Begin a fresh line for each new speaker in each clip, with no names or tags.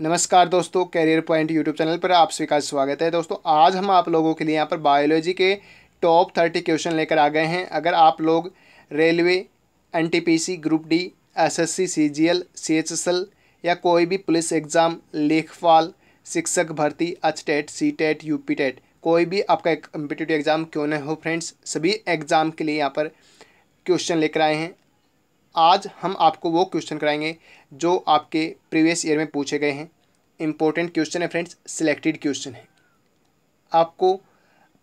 नमस्कार दोस्तों career point YouTube channel पर आप सभी का स्वागत है। दोस्तों, आज हम आप लोगों के लिए यहाँ पर बायोलॉजी के टॉप थर्टी क्वेश्चन लेकर आ गए हैं। अगर आप लोग railway NTPC group D SSC CGL CHSL या कोई भी पुलिस एग्ज़ाम लेखपाल शिक्षक भर्ती H TET C TET U P TET कोई भी आपका कम्पिटेटिव एग्ज़ाम क्यों न हो फ्रेंड्स सभी एग्ज़ाम के लिए यहाँ पर क्वेश्चन लेकर आए हैं। आज हम आपको वो क्वेश्चन कराएँगे जो आपके प्रीवियस ईयर में पूछे गए हैं। इंपॉर्टेंट क्वेश्चन है फ्रेंड्स सिलेक्टेड क्वेश्चन है। आपको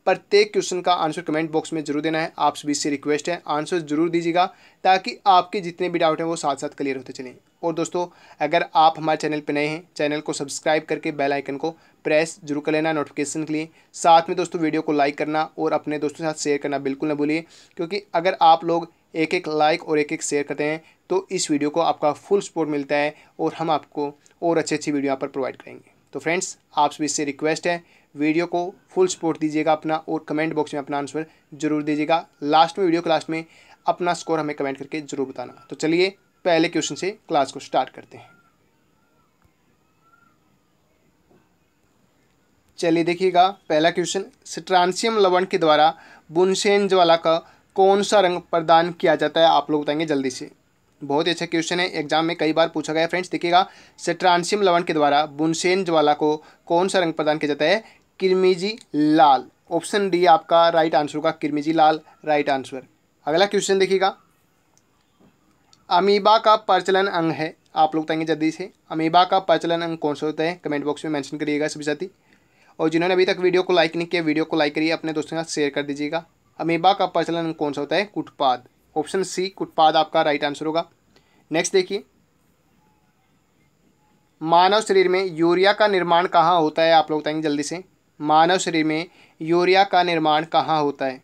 प्रत्येक क्वेश्चन का आंसर कमेंट बॉक्स में ज़रूर देना है। आप सभी से रिक्वेस्ट है आंसर ज़रूर दीजिएगा ताकि आपके जितने भी डाउट हैं वो साथ साथ क्लियर होते चलें। और दोस्तों, अगर आप हमारे चैनल पर नए हैं चैनल को सब्सक्राइब करके बेल आइकन को प्रेस ज़रूर कर लेना नोटिफिकेशन के लिए। साथ में दोस्तों वीडियो को लाइक करना और अपने दोस्तों के साथ शेयर करना बिल्कुल ना भूलिए, क्योंकि अगर आप लोग एक एक लाइक और एक एक शेयर करते हैं तो इस वीडियो को आपका फुल सपोर्ट मिलता है और हम आपको और अच्छी अच्छी वीडियो यहाँ पर प्रोवाइड करेंगे। तो फ्रेंड्स आप सभी से रिक्वेस्ट है वीडियो को फुल सपोर्ट दीजिएगा अपना और कमेंट बॉक्स में अपना आंसर ज़रूर दीजिएगा। लास्ट में वीडियो क्लास में अपना स्कोर हमें कमेंट करके ज़रूर बताना। तो चलिए, पहले क्वेश्चन से क्लास को स्टार्ट करते हैं। चलिए देखिएगा, पहला क्वेश्चन स्ट्रांसियम लवण के द्वारा बुनसेन ज्वाला का कौन सा रंग प्रदान किया जाता है, आप लोग बताएँगे जल्दी से। बहुत ही अच्छा क्वेश्चन है। एग्ज़ाम में कई बार पूछा गया फ्रेंड्स देखिएगा सेट्रांसियम लवण के द्वारा बुनसेन ज्वाला को कौन सा रंग प्रदान किया जाता है? किरमिजी लाल ऑप्शन डी आपका राइट आंसर होगा किरमिजी लाल राइट आंसर अगला क्वेश्चन देखिएगा। अमीबा का प्रचलन अंग है। आप लोग बताएँगे जल्दी से। अमीबा का प्रचलन अंग कौन सा होता है? कमेंट बॉक्स में मेंशन करिएगा सभी साथी। और जिन्होंने अभी तक वीडियो को लाइक नहीं किया वीडियो को लाइक करिए, अपने दोस्तों के साथ शेयर कर दीजिएगा। अमीबा का प्रचलन कौन सा होता है? कुटपाद ऑप्शन सी कुटपाद आपका राइट आंसर होगा। नेक्स्ट देखिए। मानव शरीर में यूरिया का निर्माण कहाँ होता है? आप लोग बताएँगे जल्दी से। मानव शरीर में यूरिया का निर्माण कहाँ होता है?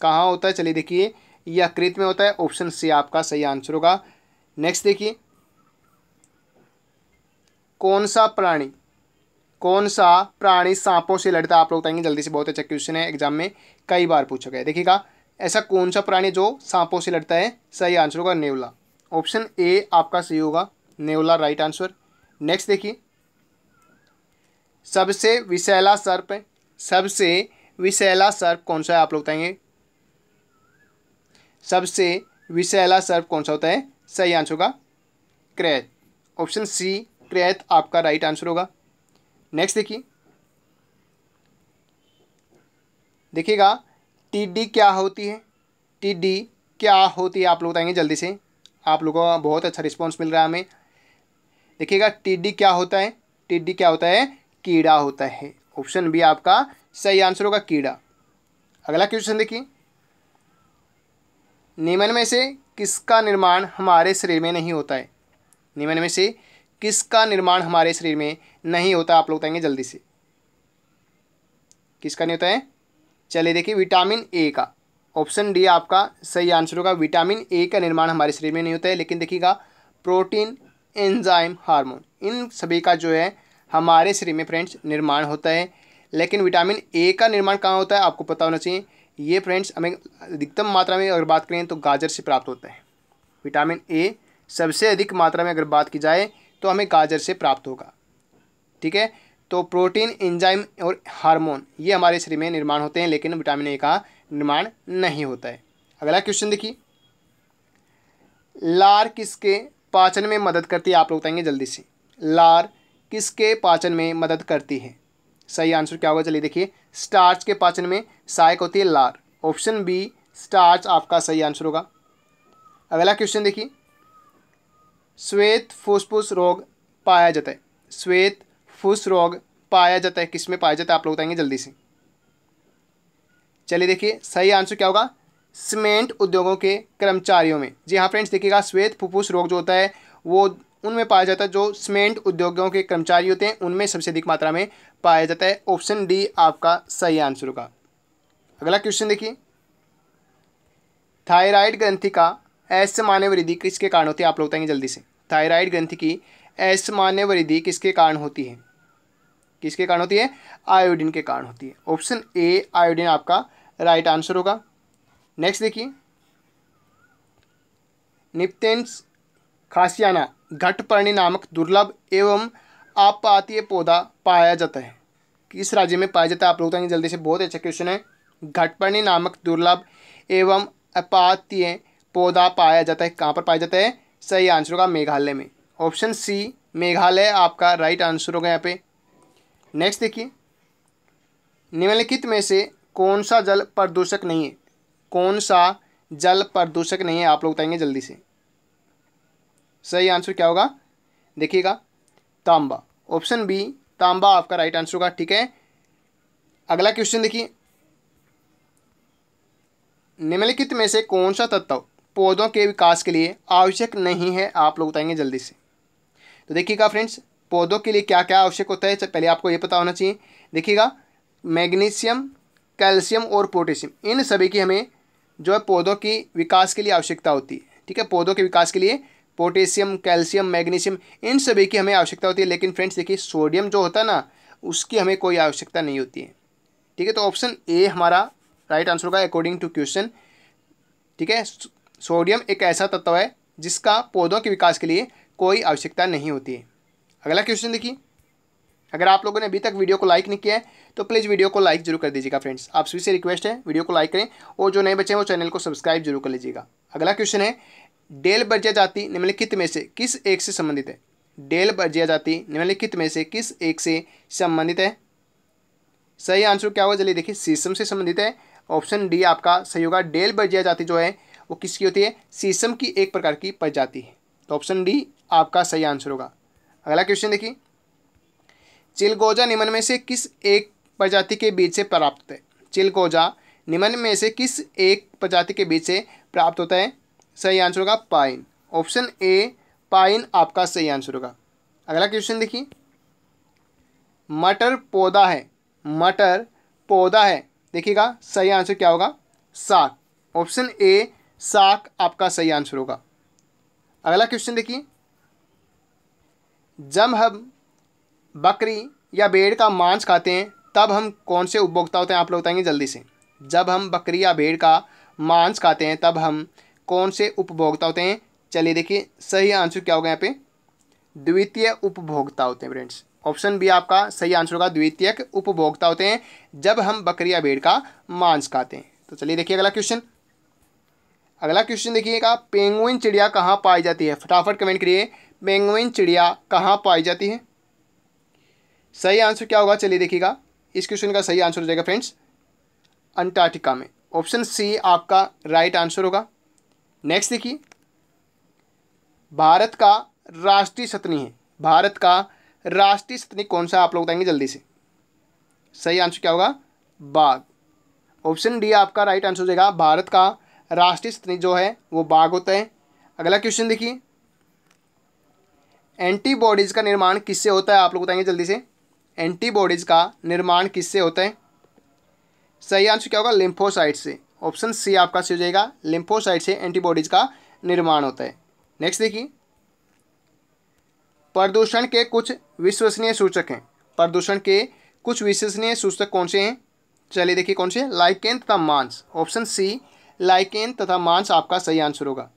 कहाँ होता है? चलिए देखिए। यह कृत में होता है। ऑप्शन सी आपका सही आंसर होगा। नेक्स्ट देखिए। कौन सा प्राणी कौन सा प्राणी सांपों से लड़ता है? आप लोग बताएँगे जल्दी से, बहुत अच्छा क्वेश्चन है एग्ज़ाम में कई बार पूछा गया देखिएगा, ऐसा कौन सा प्राणी जो सांपों से लड़ता है? सही आंसर होगा नेवला। ऑप्शन ए आपका सही होगा, नेवला राइट आंसर नेक्स्ट देखिए। सबसे विशैला सर्प, सबसे विशैला सर्प कौन सा है? आप लोग बताएँगे। सबसे विशैला सर्प कौन सा होता है? सही आंसर होगा, क्रेत। ऑप्शन सी क्रेत आपका राइट आंसर होगा। नेक्स्ट देखिए। देखिएगा टिड्डी क्या होती है? टिड्डी क्या होती है? आप लोग बताएँगे जल्दी से। आप लोगों का बहुत अच्छा रिस्पॉन्स मिल रहा है हमें। देखिएगा टिड्डी क्या होता है? टिड्डी क्या होता है? कीड़ा होता है। ऑप्शन बी आपका सही आंसर होगा कीड़ा। अगला क्वेश्चन देखिए। निम्न में से किसका निर्माण हमारे शरीर में नहीं होता है? निम्न में से किसका निर्माण हमारे शरीर में नहीं होता, आप लोग बताएँगे जल्दी से। किसका नहीं होता है? चलिए देखिए, विटामिन ए का। ऑप्शन डी आपका सही आंसर होगा, विटामिन ए का निर्माण हमारे शरीर में नहीं होता है, लेकिन देखिएगा, प्रोटीन, एंजाइम, हार्मोन, इन सभी का जो है, हमारे शरीर में फ्रेंड्स निर्माण होता है। लेकिन विटामिन ए का निर्माण कहाँ होता है, आपको पता होना चाहिए। ये फ्रेंड्स हमें अधिकतम मात्रा में अगर बात करें तो गाजर से प्राप्त होता है। विटामिन ए सबसे अधिक मात्रा में अगर बात की जाए तो हमें गाजर से प्राप्त होगा। ठीक है? तो प्रोटीन, एंजाइम और हार्मोन, ये हमारे शरीर में निर्माण होते हैं, लेकिन विटामिन ए का निर्माण नहीं होता है। अगला क्वेश्चन देखिए। लार किसके पाचन में मदद करती है? आप लोग बताएँगे जल्दी से। लार किसके पाचन में मदद करती है? सही आंसर क्या होगा? चलिए देखिए। स्टार्च के पाचन में सहायक होती है लार। ऑप्शन बी, स्टार्च, आपका सही आंसर होगा। अगला क्वेश्चन देखिए। श्वेत फुसफुस रोग पाया जाता है। श्वेत फुस रोग पाया जाता है। किसमें पाया जाता है? आप लोग बताएँगे जल्दी से। चलिए देखिए, सही आंसर क्या होगा? सीमेंट उद्योगों के कर्मचारियों में। जी हाँ फ्रेंड्स देखिएगा, श्वेत फुफ्फुस रोग जो होता है, वो उनमें पाया जाता है। जो सीमेंट उद्योगों के कर्मचारी होते हैं, उनमें सबसे अधिक मात्रा में पाया जाता है। ऑप्शन डी आपका सही आंसर होगा। अगला क्वेश्चन देखिए। थायराइड ग्रंथि का असामान्य वृद्धि किसके कारण होती है? आप लोग बताएँगे जल्दी से। थायराइड ग्रंथि की असामान्य वृद्धि किसके कारण होती है? किसके कारण होती है? आयोडीन के कारण होती है। ऑप्शन ए, आयोडीन आपका राइट आंसर होगा। नेक्स्ट देखिए। निप्टेंस खासियाना, घटपर्णी नामक दुर्लभ एवं आपातीय पौधा पाया जाता है। किस राज्य में पाया जाता है? आप लोग बताएँगे जल्दी से। बहुत अच्छा क्वेश्चन है। घटपर्णी नामक दुर्लभ एवं अपातीय पौधा पाया जाता है, कहाँ पर पाया जाता है? सही आंसर होगा मेघालय में। ऑप्शन सी मेघालय, आपका राइट आंसर होगा यहाँ पे। नेक्स्ट देखिए। निम्नलिखित में से कौन सा जल प्रदूषक नहीं है? कौन सा जल प्रदूषक नहीं है? आप लोग बताएँगे जल्दी से। सही आंसर क्या होगा? देखिएगा। तांबा। ऑप्शन बी तांबा आपका राइट आंसर होगा, ठीक है? अगला क्वेश्चन देखिए। निम्नलिखित में से कौन सा तत्व पौधों के विकास के लिए आवश्यक नहीं है, आप लोग बताएँगे जल्दी से। तो देखिएगा फ्रेंड्स, पौधों के लिए क्या क्या आवश्यक होता है पहले आपको ये पता होना चाहिए। देखिएगा, मैग्नीशियम, कैल्शियम और पोटेशियम, इन सभी की हमें जो है पौधों की विकास के लिए आवश्यकता होती है। ठीक है, पौधों के विकास के लिए पोटेशियम, कैल्शियम, मैग्नीशियम, इन सभी की हमें आवश्यकता होती है, लेकिन फ्रेंड्स देखिए, सोडियम जो होता है ना, उसकी हमें कोई आवश्यकता नहीं होती है। ठीक है तो ऑप्शन ए हमारा, राइट आंसर होगा अकॉर्डिंग टू क्वेश्चन ठीक है सोडियम एक ऐसा तत्व है जिसका पौधों के विकास के लिए कोई आवश्यकता नहीं होती है। अगला क्वेश्चन देखिए। अगर आप लोगों ने अभी तक वीडियो को लाइक नहीं किया है तो प्लीज़ वीडियो को लाइक ज़रूर कर दीजिएगा फ्रेंड्स आप सभी से रिक्वेस्ट है, वीडियो को लाइक करें और जो नए बच्चे हैं वो चैनल को सब्सक्राइब ज़रूर कर लीजिएगा। अगला क्वेश्चन है, डेल बर्जिया जाति निम्नलिखित में से किस एक से संबंधित है? डेल बर्जिया जाति निम्नलिखित में से किस एक से संबंधित है? सही आंसर क्या होगा? चलिए देखिए, शीशम से संबंधित है। ऑप्शन डी आपका सही होगा। डेल बर्जिया जाति जो है वो किसकी होती है? शीशम की एक प्रकार की प्रजाति है। तो ऑप्शन डी आपका सही आंसर होगा। अगला क्वेश्चन देखिए। चिलगोजा निम्न में से किस एक प्रजाति के बीच से प्राप्त होता है? चिलगोजा निम्न में से किस एक प्रजाति के बीच से प्राप्त होता है? सही आंसर होगा पाइन। ऑप्शन ए पाइन आपका सही आंसर होगा। अगला क्वेश्चन देखिए। मटर पौधा है। मटर पौधा है। देखिएगा, सही आंसर क्या होगा? साग। ऑप्शन ए साग आपका सही आंसर होगा। अगला क्वेश्चन देखिए। जब हम बकरी या भेड़ का मांस खाते हैं, तब हम कौन से उपभोक्ता होते हैं आप लोग बताएँगे जल्दी से? जब हम बकरी या भेड़ का मांस खाते हैं, तब हम कौन से उपभोक्ता होते हैं चलिए देखिए, सही आंसर क्या होगा यहाँ पे? द्वितीय उपभोक्ता होते हैं फ्रेंड्स ऑप्शन बी आपका सही आंसर होगा द्वितीय उपभोक्ता होते हैं जब हम बकरी या भेड़ का मांस खाते हैं। तो चलिए देखिए अगला क्वेश्चन अगला क्वेश्चन देखिएगा पेंगुइन चिड़िया कहाँ पाई जाती है? फटाफट कमेंट करिए पेंगुइन चिड़िया कहाँ पाई जाती है? सही आंसर क्या होगा? चलिए देखिएगा, इस क्वेश्चन का सही आंसर हो जाएगा फ्रेंड्स अंटार्कटिका में। ऑप्शन सी आपका राइट आंसर होगा। नेक्स्ट देखिए, भारत का राष्ट्रीय सतनी है। भारत का राष्ट्रीय सतनी कौन सा आप लोग बताएँगे जल्दी से? सही आंसर क्या होगा? बाघ। ऑप्शन डी आपका राइट आंसर हो जाएगा, भारत का राष्ट्रीय सतनी जो है, वो बाघ होता है। अगला क्वेश्चन देखिए। एंटीबॉडीज़ का निर्माण किससे होता है, आप लोग बताएँगे जल्दी से। एंटीबॉडीज़ का निर्माण किससे होता है? सही आंसर क्या होगा? लिम्फोसाइट से। ऑप्शन सी आपका सी हो जाएगा। लिम्फोसाइट से एंटीबॉडीज़ का निर्माण होता है। नेक्स्ट देखिए। प्रदूषण के कुछ विश्वसनीय सूचक हैं। प्रदूषण के कुछ विश्वसनीय सूचक कौन से हैं? चलिए देखिए कौन से लाइकेन तथा मांस। ऑप्शन सी लाइकेन तथा मांस आपका सही आंसर होगा।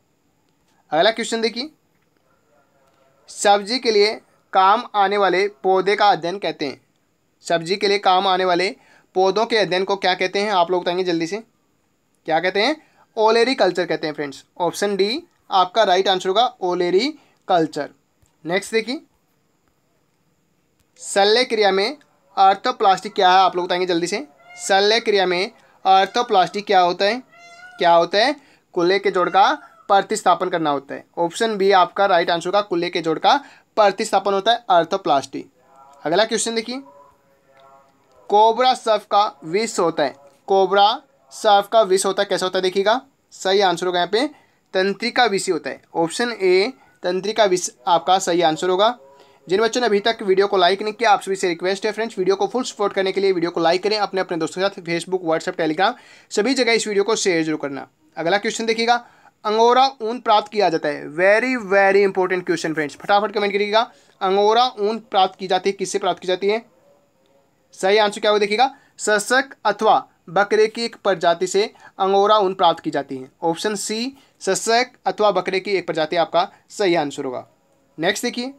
अगला क्वेश्चन देखिए। सब्ज़ी के लिए काम आने वाले पौधे का अध्ययन कहते हैं। सब्ज़ी के लिए काम आने वाले पौधों के अध्ययन को क्या कहते हैं? आप लोग बताएँगे जल्दी से। क्या कहते हैं? ओलेरी कल्चर कहते हैं फ्रेंड्स ऑप्शन डी आपका राइट आंसर होगा ओलेरी कल्चर नेक्स्ट देखिए। शल्य क्रिया में अर्थोप्लास्टिक क्या है? आप लोग बताएँगे जल्दी से। शल्य क्रिया में अर्थोप्लास्टिक क्या होता है? क्या होता है? कुल्ले के जोड़ का प्रतिस्थापन करना होता है। ऑप्शन बी आपका राइट आंसर का कुल्ले के जोड़ का प्रतिस्थापन होता है अर्थोप्लास्टी अगला क्वेश्चन देखिए। कोबरा सर्फ का विष होता है। कोबरा सर्फ का विष होता है, कैसा होता है देखिएगा। सही आंसर होगा यहाँ पे, तंत्रिका विषय होता है। ऑप्शन ए, तंत्रिका विष, आपका सही आंसर होगा। जिन बच्चों ने अभी तक वीडियो को लाइक नहीं किया, आप सभी से रिक्वेस्ट है फ्रेंड्स वीडियो को फुल सपोर्ट करने के लिए वीडियो को लाइक करें अपने अपने दोस्तों के साथ फेसबुक व्हाट्सएप टेलीग्राम सभी जगह इस वीडियो को शेयर ज़रूर करना। अगला क्वेश्चन देखिएगा। अंगोरा ऊन प्राप्त किया जाता है। Very very important question friends फटाफट कमेंट करिएगा। अंगोरा ऊन प्राप्त की जाती है। किससे प्राप्त की जाती है? सही आंसर क्या हो देखिएगा? सशक अथवा बकरे की एक प्रजाति से अंगोरा ऊन प्राप्त की जाती है। ऑप्शन सी सशक अथवा बकरे की एक प्रजाति। आपका सही आंसर होगा। नेक्स्ट देखिए।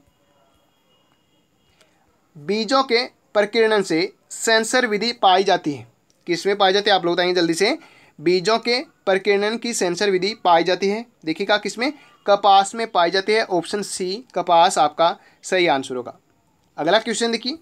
बीजों के प्रकीर्णन से सेंसर विधि पाई जाती है। किसमें पाई जाती है? आप लोग बताएँगे जल्दी से। बीजों के प्रकीर्णन की सेंसर विधि पाई जाती है। देखिएगा किसमें कपास में पाई जाती है। ऑप्शन सी, कपास। आपका सही आंसर होगा। अगला क्वेश्चन देखिए।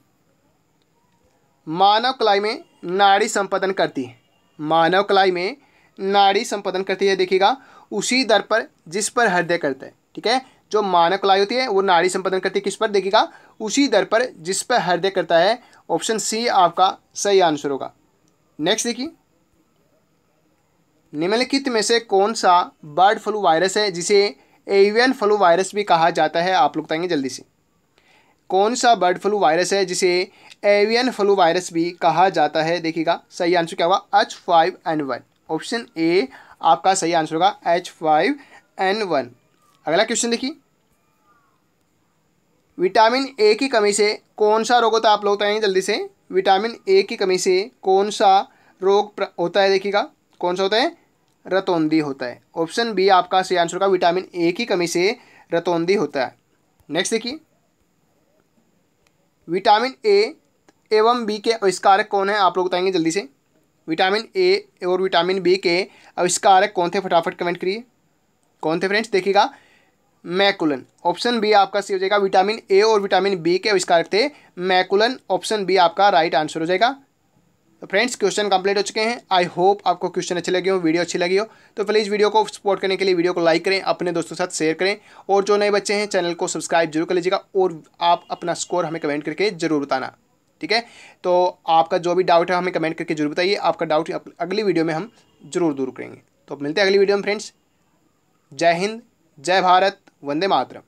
मानव कलाई में नाड़ी संपादन करती है। मानव कलाई में नाड़ी संपादन करती है, देखिएगा। उसी दर पर, जिस पर हृदय करता है। ठीक है? जो मानक कलाई होती है, वो नाड़ी संपादन करती है, किस पर? देखिएगा, उसी दर पर जिस पर हृदय करता है ऑप्शन सी आपका सही आंसर होगा। नेक्स्ट देखिए। निम्नलिखित में से कौन सा बर्ड फ्लू वायरस है, जिसे एवियन फ्लू वायरस भी कहा जाता है? आप लोग बताएँगे जल्दी से। कौन सा बर्ड फ्लू वायरस है, जिसे एवियन फ्लू वायरस भी कहा जाता है? देखिएगा, सही आंसर क्या होगा? H five N one option A आपका सही आंसर होगा एच फाइव एन वन अगला क्वेश्चन देखिए। विटामिन ए की कमी से कौन सा रोग होता है आप लोग बताएँगे जल्दी से। विटामिन ए की कमी से कौन सा रोग होता है देखिएगा। कौन सा होता है? रतौंदी होता है। ऑप्शन बी आपका सही आंसर होगा विटामिन ए की कमी से रतौंदी होता है। नेक्स्ट देखिए। विटामिन ए एवं बी के आविष्कारक कौन है आप लोग बताएँगे जल्दी से। विटामिन ए और विटामिन बी के आविष्कारक कौन थे? फटाफट कमेंट करिए। कौन थे फ्रेंड्स देखिएगा। मैकुलन। ऑप्शन बी आपका सी हो जाएगा विटामिन ए और विटामिन बी के आविष्कारक थे। मैकुलन, ऑप्शन बी आपका राइट आंसर हो जाएगा। तो फ्रेंड्स क्वेश्चन कंप्लीट हो चुके हैं। आई होप आपको क्वेश्चन अच्छे लगे हो वीडियो अच्छी लगी हो। तो प्लीज़ वीडियो को सपोर्ट करने के लिए वीडियो को लाइक करें, अपने दोस्तों के साथ शेयर करें। और जो नए बच्चे हैं चैनल को सब्सक्राइब ज़रूर कर लीजिएगा और आप अपना स्कोर हमें कमेंट करके ज़रूर बताना। ठीक है? तो आपका जो भी डाउट है, हमें कमेंट करके ज़रूर बताइए। आपका डाउट अगली वीडियो में हम ज़रूर दूर करेंगे। तो मिलते हैं अगली वीडियो में फ्रेंड्स जय हिंद, जय भारत। वंदे मातरम।